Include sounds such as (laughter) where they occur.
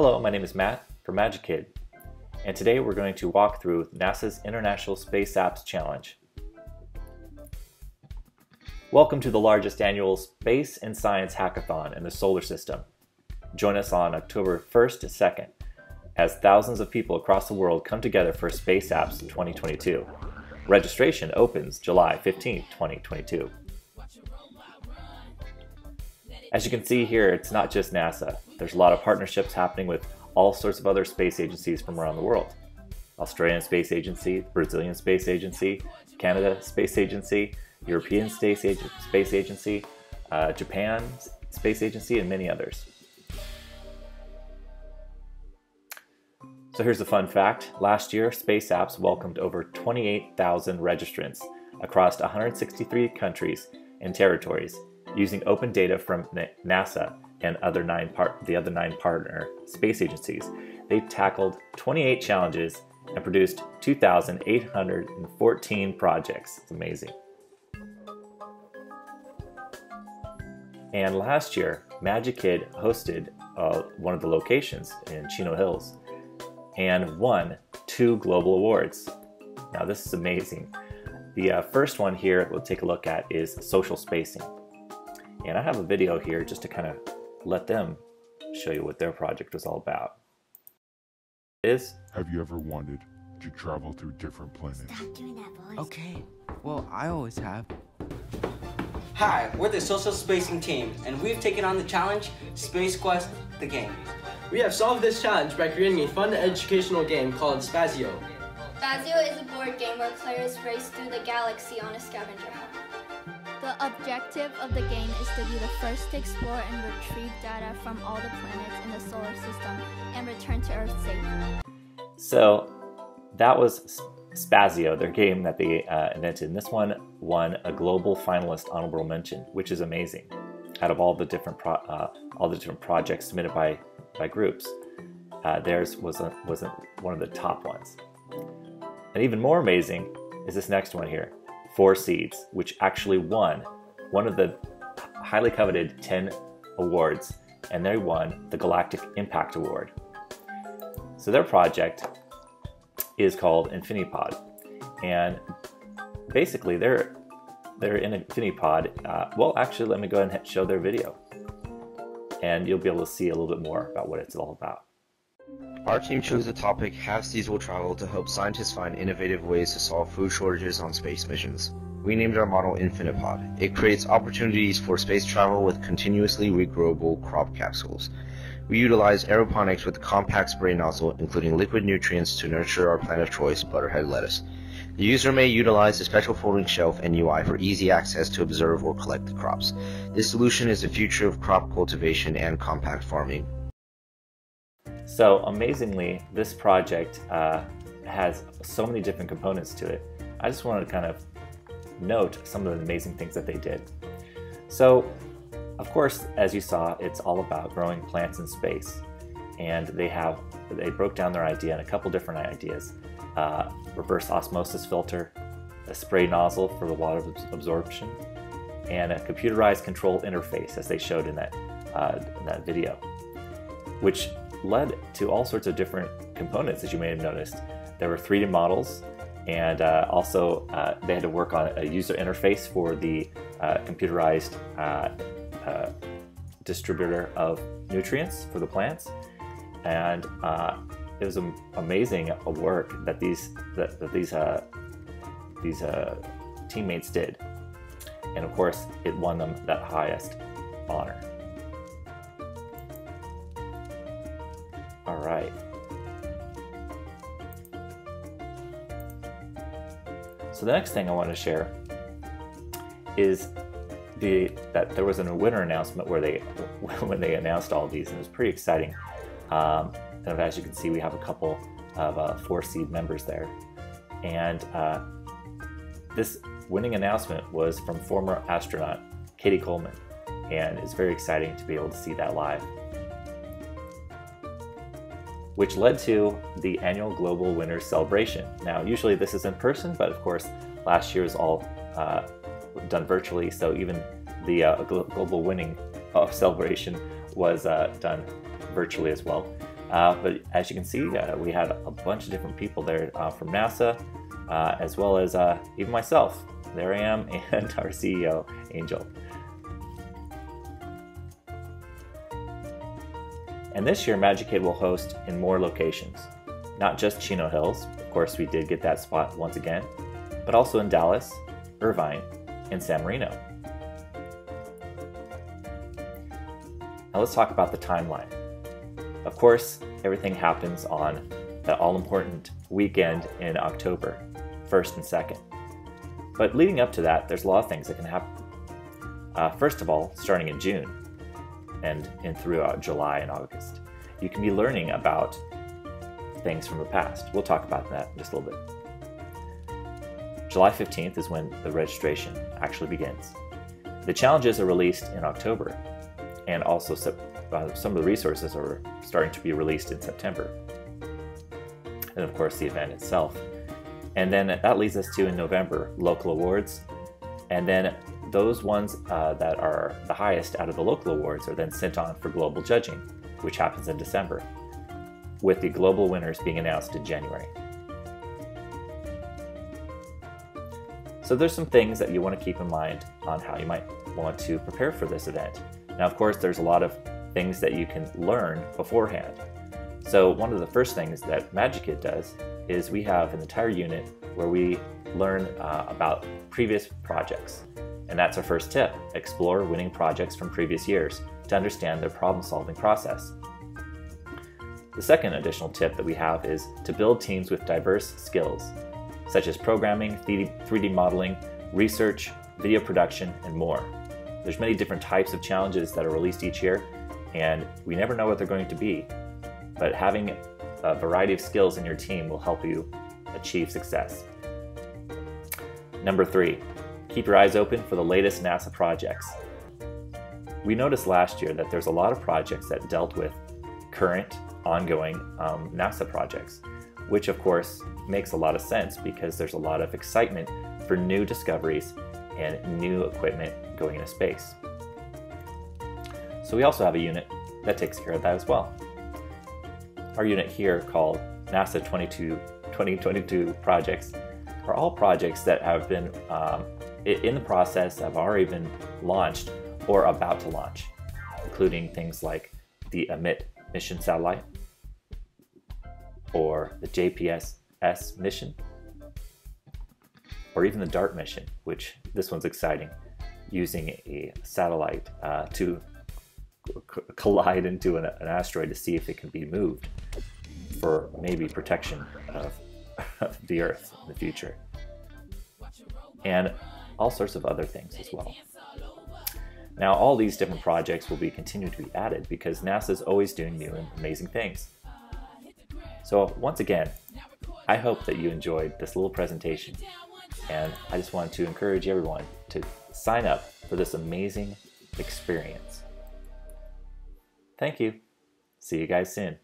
Hello, my name is Matt from Magikid, and today we're going to walk through NASA's International Space Apps Challenge. Welcome to the largest annual space and science hackathon in the solar system. Join us on October 1st to 2nd as thousands of people across the world come together for Space Apps 2022. Registration opens July 15, 2022. As you can see here, it's not just NASA. There's a lot of partnerships happening with all sorts of other space agencies from around the world. Australian Space Agency, Brazilian Space Agency, Canada Space Agency, European Space, Agency, uh, Japan Space Agency, and many others. So here's a fun fact. Last year, Space Apps welcomed over 28,000 registrants across 163 countries and territories using open data from NASA and other nine part, the other nine partner space agencies. They tackled 28 challenges and produced 2,814 projects. It's amazing. And last year, Magikid hosted uh, one of the locations in Chino Hills and won two global awards. Now, this is amazing. The uh, first one here we'll take a look at is social spacing. And I have a video here just to kind of let them show you what their project was all about. Is Have you ever wanted to travel through different planets? Stop doing that voice. Okay, well, I always have. Hi, we're the Social Spacing Team, and we've taken on the challenge Space Quest the game. We have solved this challenge by creating a fun educational game called Spazio. Spazio is a board game where players race through the galaxy on a scavenger hunt. The objective of the game is to be the first to explore and retrieve data from all the planets in the solar system and return to Earth safe. So that was Spazio, their game that they uh, invented. And this one won a global finalist honorable mention, which is amazing. Out of all the different pro- uh, all the different projects submitted by by groups, uh, theirs was a, was one of the top ones. And even more amazing is this next one here. Four Seeds, which actually won one of the highly coveted 10 awards, and they won the Galactic Impact Award. So their project is called Infinipod, and basically they're they're in Infinipod. Uh, well, actually, let me go ahead and show their video, and you'll be able to see a little bit more about what it's all about. Our team chose the topic Have Seeds Will Travel to help scientists find innovative ways to solve food shortages on space missions. We named our model Infinipod. It creates opportunities for space travel with continuously regrowable crop capsules. We utilize aeroponics with a compact spray nozzle, including liquid nutrients to nurture our plant of choice, butterhead lettuce. The user may utilize a special folding shelf and UI for easy access to observe or collect the crops. This solution is the future of crop cultivation and compact farming. So amazingly, this project uh, has so many different components to it. I just wanted to kind of note some of the amazing things that they did. So, of course, as you saw, it's all about growing plants in space. And they have, they broke down their idea in a couple different ideas. Uh, reverse osmosis filter, a spray nozzle for the water absorption, and a computerized control interface as they showed in that, uh, in that video, which led to all sorts of different components, as you may have noticed. There were 3D models, and uh, also uh, they had to work on a user interface for the uh, computerized uh, uh, distributor of nutrients for the plants. And uh, it was amazing work that these that, that these these teammates did, and of course, it won them that highest honor. All right. So the next thing I want to share is the that there was a winner announcement where they (laughs) when they announced all these, and it was pretty exciting. Um, and as you can see, we have a couple of uh, four seed members there, and uh, this winning announcement was from former astronaut Cady Coleman, and it's very exciting to be able to see that live which led to the annual Global Winners Celebration. Now, usually this is in person, but of course, last year was all uh, done virtually, so even the uh, global winning celebration was uh, done virtually as well. Uh, but as you can see, uh, we had a bunch of different people there from NASA, as well as even myself. There I am, (laughs) and our CEO, Angel. And this year, Magikid will host in more locations. Not just Chino Hills, of course, we did get that spot once again, but also in Dallas, Irvine, and San Marino. Now let's talk about the timeline. Of course, everything happens on that all important weekend in October, 1st and 2nd. But leading up to that, there's a lot of things that can happen. Uh, first of all, starting in June and, and throughout July and August, you can be learning about things from the past. We'll talk about that in just a little bit. July 15th is when the registration actually begins. The challenges are released in October, and also uh, some of the resources are starting to be released in September. And of course, the event itself. And then that leads us to in November local awards. And then those ones uh, that are the highest out of the local awards are then sent on for global judging, which happens in December, with the global winners being announced in January. So there's some things that you want to keep in mind on how you might want to prepare for this event. Now, of course, there's a lot of things that you can learn beforehand. So one of the first things that Magikid does is we have an entire unit where we learn uh, about previous projects. And that's our first tip, explore winning projects from previous years to understand their problem-solving process. The second additional tip that we have is to build teams with diverse skills such as programming, 3D modeling, research, video production, and more. There's many different types of challenges that are released each year, and we never know what they're going to be. But having a variety of skills in your team will help you achieve success. Number three, keep your eyes open for the latest NASA projects. We noticed last year that there's a lot of projects that dealt with current, ongoing um, NASA projects which of course makes a lot of sense because there's a lot of excitement for new discoveries and new equipment going into space. So we also have a unit that takes care of that as well. Our unit here called NASA 22, 2022 projects are all projects that have been um, in the process, have already been launched or about to launch, including things like the EMIT mission satellite, or the JPSS mission, or even the DART mission, which this one's exciting, using a satellite uh, to collide into an, an, asteroid to see if it can be moved for maybe protection of, (laughs) of the Earth in the future. And all sorts of other things as well. Now, all these different projects will be continued to be added because NASA is always doing new and amazing things. So once again, I hope that you enjoyed this little presentation. And I just want to encourage everyone to sign up for this amazing experience. Thank you. See you guys soon.